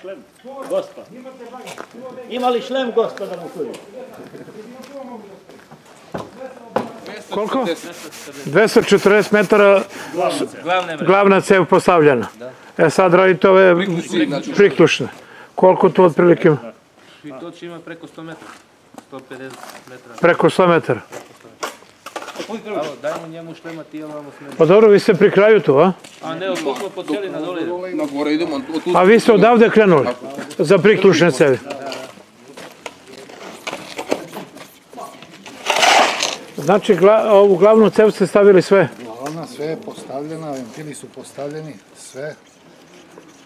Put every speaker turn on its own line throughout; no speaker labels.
šlem? Gospa. Ima li šlem gospa da mu kuri?
Koliko? 240 metara glavna cev postavljena. E sad radite ove priključne. Koliko tu otprilike ima?
I to će ima preko 100 metara. 150 metara.
Preko 100 metara.
Evo, dajmo njemu šlema, ti.
Pa dobro, vi ste pri kraju tu, a?
A ne, od smo počeli na dole.
Na gore idemo, od tu
A vi ste odavde krenuli za priključne cevi. Znači, gla, ovu glavnu cev ste stavili sve.
Ona sve je postavljena, ventili su postavljeni, sve.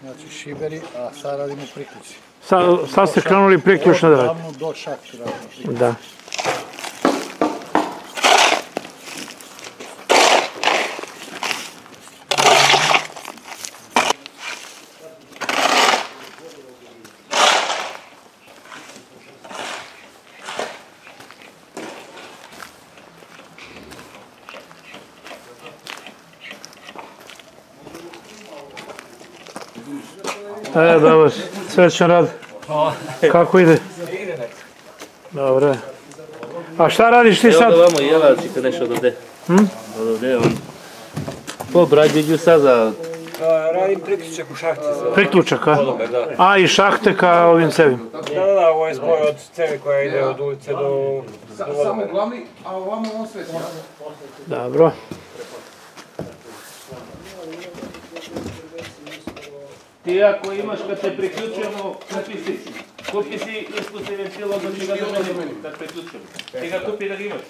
Znači šiberi, a sad radimo priključi.
Sa, sad ste krenuli priključne da radite.
Glavno do šahti radimo priključi.
Da. E, dobro, srećan rad. Kako ide? Dobro. A šta radiš ti
Evo
sad?
da vamo jelači kad nešto odovde. Hm? Odovde on. Po brađeđu sad za...
Radim priključak u šahti za...
Priključak, a? A, i šahte ka ovim cevima.
Da, da, da, ovo je spoj od cevi koja ide od ulice do... do
samo glavni, a ovamo on sve.
Dobro.
Ти ако имаш кога се приклучуваме, купи си, купи си искусен вентил, значи да не да приключим. Сега купи да ги имаш.